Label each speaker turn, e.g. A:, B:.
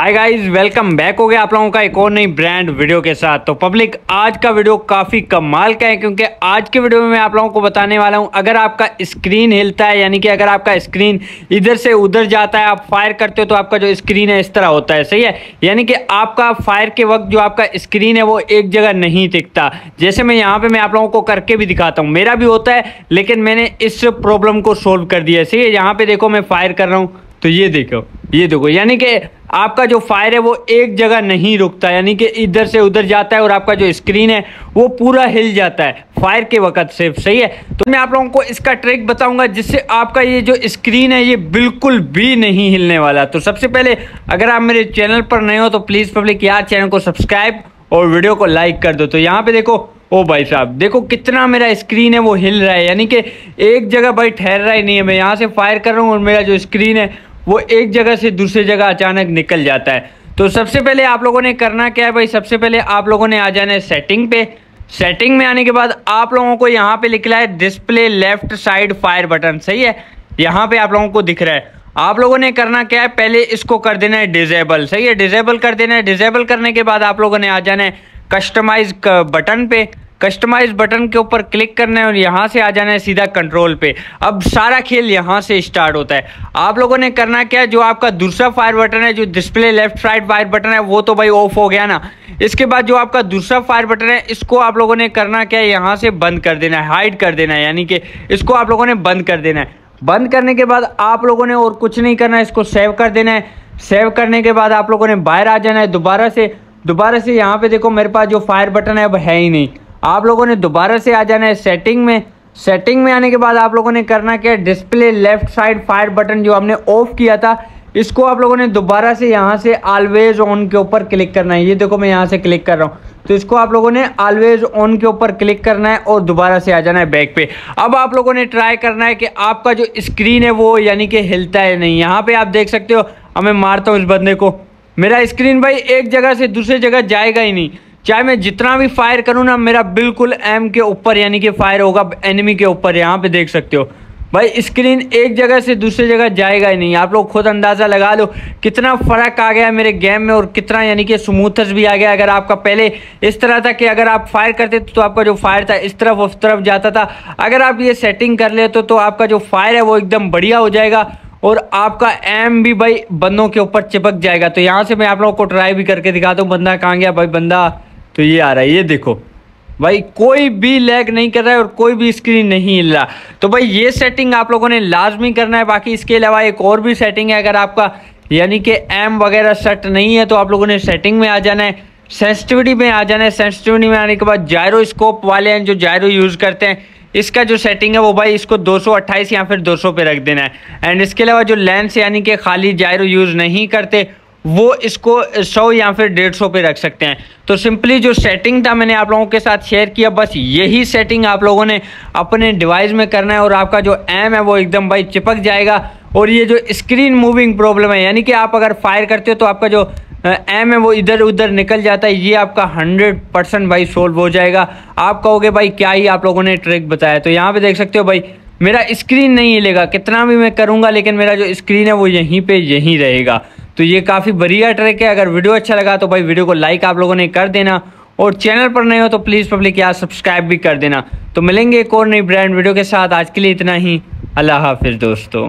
A: Hi guys welcome back हो गया आप लोगों का एक और नई ब्रांड वीडियो के साथ। तो पब्लिक आज का वीडियो काफ़ी कमाल का है, क्योंकि आज के वीडियो में मैं आप लोगों को बताने वाला हूँ, अगर आपका स्क्रीन हिलता है, यानी कि अगर आपका स्क्रीन इधर से उधर जाता है, आप फायर करते हो तो आपका जो स्क्रीन है, इस तरह होता है, सही है? यानी कि आपका फायर के वक्त जो आपका स्क्रीन है, वो एक जगह नहीं टिकता। जैसे मैं यहाँ पर मैं आप लोगों को करके भी दिखाता हूँ। मेरा भी होता है, लेकिन मैंने इस प्रॉब्लम को सोल्व कर दिया सही है? यहाँ पे देखो मैं फायर कर रहा हूँ तो ये देखो ये देखो। यानी कि आपका जो फायर है वो एक जगह नहीं रुकता, यानी कि इधर से उधर जाता है और आपका जो स्क्रीन है वो पूरा हिल जाता है, फायर के वक्त सिर्फ़ सही है? तो मैं आप लोगों को इसका ट्रिक बताऊँगा जिससे आपका ये जो स्क्रीन है ये बिल्कुल भी नहीं हिलने वाला। तो सबसे पहले अगर आप मेरे चैनल पर नए हो तो प्लीज़ पब्लिक यार चैनल को सब्सक्राइब और वीडियो को लाइक कर दो। तो यहाँ पे देखो, ओ भाई साहब, देखो कितना मेरा स्क्रीन है वो हिल रहा है, यानी कि एक जगह भाई ठहर रहा ही नहीं है। मैं यहाँ से फायर कर रहा हूँ और मेरा जो स्क्रीन है वो एक जगह से दूसरी जगह अचानक निकल जाता है। तो सबसे पहले आप लोगों ने करना क्या है भाई? सबसे पहले आप लोगों ने आ जाना है सेटिंग पे। सेटिंग में आने के बाद आप लोगों को यहाँ पे लिखना है display left side fire button सही है? यहाँ पे आप लोगों को दिख रहा है। आप लोगों ने करना क्या है? पहले इसको कर देना है डिजेबल सही है? डिजेबल कर देना है। डिजेबल करने के बाद आप लोगों ने आ जाना है कस्टमाइज बटन पे। कस्टमाइज बटन के ऊपर क्लिक करना है और यहाँ से आ जाना है सीधा कंट्रोल पे। अब सारा खेल यहाँ से स्टार्ट होता है। आप लोगों ने करना क्या? जो आपका दूसरा फायर बटन है, जो display left side fire button है, वो तो भाई ऑफ़ हो गया ना। इसके बाद जो आपका दूसरा फायर बटन है, इसको आप लोगों ने करना क्या? है यहाँ से बंद कर देना है हाइड कर देना है, यानी कि इसको आप लोगों ने बंद कर देना है। बंद करने के बाद आप लोगों ने और कुछ नहीं करना है, इसको सेव कर देना है। सेव करने के बाद आप लोगों ने बाहर आ जाना है दोबारा से। दोबारा से यहाँ पे देखो मेरे पास जो फायर बटन है, अब है ही नहीं। आप लोगों ने दोबारा से आ जाना है सेटिंग में। सेटिंग में आने के बाद आप लोगों ने करना क्या display left side fire button जो हमने ऑफ़ किया था, इसको आप लोगों ने दोबारा से यहाँ से ऑलवेज ऑन के ऊपर क्लिक करना है। ये देखो मैं यहाँ से क्लिक कर रहा हूँ। तो इसको आप लोगों ने ऑलवेज ऑन के ऊपर क्लिक करना है और दोबारा से आ जाना है बैक पे। अब आप लोगों ने ट्राई करना है कि आपका जो स्क्रीन है वो यानी कि हिलता है नहीं। यहाँ पे आप देख सकते हो, अब मैं मारता हूँ इस बंदे को। मेरा स्क्रीन भाई एक जगह से दूसरी जगह जाएगा ही नहीं। चाहे मैं जितना भी फायर करूँ ना मेरा बिल्कुल एम के ऊपर यानी कि फायर होगा एनिमी के ऊपर यहाँ पे देख सकते हो। भाई स्क्रीन एक जगह से दूसरी जगह जाएगा ही नहीं। आप लोग खुद अंदाज़ा लगा लो कितना फ़र्क आ गया मेरे गेम में और कितना यानी कि स्मूथस भी आ गया। अगर आपका पहले इस तरह था कि अगर आप फायर करते तो आपका जो फायर था इस तरफ़ उस तरफ़ जाता था। अगर आप ये सेटिंग कर लेते तो, आपका जो फायर है वो एकदम बढ़िया हो जाएगा और आपका एम भी भाई बंदों के ऊपर चिपक जाएगा। तो यहाँ से मैं आप लोगों को ट्राई भी करके दिखाता हूँ बंदा कहाँ गया? भाई बंदा तो ये आ रहा है, ये देखो। भाई, कोई भी लैग नहीं कर रहा है और कोई भी स्क्रीन नहीं हिल रहा। तो भाई, ये सेटिंग आप लोगों ने लाजमी करना है। बाकी इसके अलावा एक और भी सेटिंग है, अगर आपका यानी कि एम वगैरह सेट नहीं है तो आप लोगों ने सेटिंग में आ जाना है। सेंसिटिविटी में आ जाना है। सेंसिटिविटी में आने के बाद जायरोस्कोप वाले हैं जो जायरो यूज़ करते हैं। इसका जो सेटिंग है, वो भाई इसको 228 या फिर 200 पे रख देना है। एंड इसके अलावा जो लेंस यानी कि खाली जायरो यूज़ नहीं करते वो इसको सौ या फिर डेढ़ सौ पे रख सकते हैं। तो सिंपली जो सेटिंग था मैंने आप लोगों के साथ शेयर किया, बस यही सेटिंग आप लोगों ने अपने डिवाइस में करना है और आपका जो एम है वो एकदम भाई चिपक जाएगा। और ये जो स्क्रीन मूविंग प्रॉब्लम है, यानी कि आप अगर फायर करते हो तो आपका जो एम है वो इधर उधर निकल जाता है। ये आपका हंड्रेड परसेंट भाई सोल्व हो जाएगा। आप कहोगे, भाई, क्या ही आप लोगों ने ट्रिक बताया? तो यहाँ पे देख सकते हो भाई, मेरा स्क्रीन नहीं हिलेगा। कितना भी मैं करूँगा, लेकिन मेरा जो स्क्रीन है वो यहीं पे यहीं रहेगा। तो ये काफ़ी बढ़िया ट्रैक है। अगर वीडियो अच्छा लगा तो भाई वीडियो को लाइक आप लोगों ने कर देना और चैनल पर नए हो तो प्लीज़ पब्लिक यार सब्सक्राइब भी कर देना। तो मिलेंगे एक और नई ब्रांड वीडियो के साथ। आज के लिए इतना ही। अल्लाह हाफिज़ दोस्तों।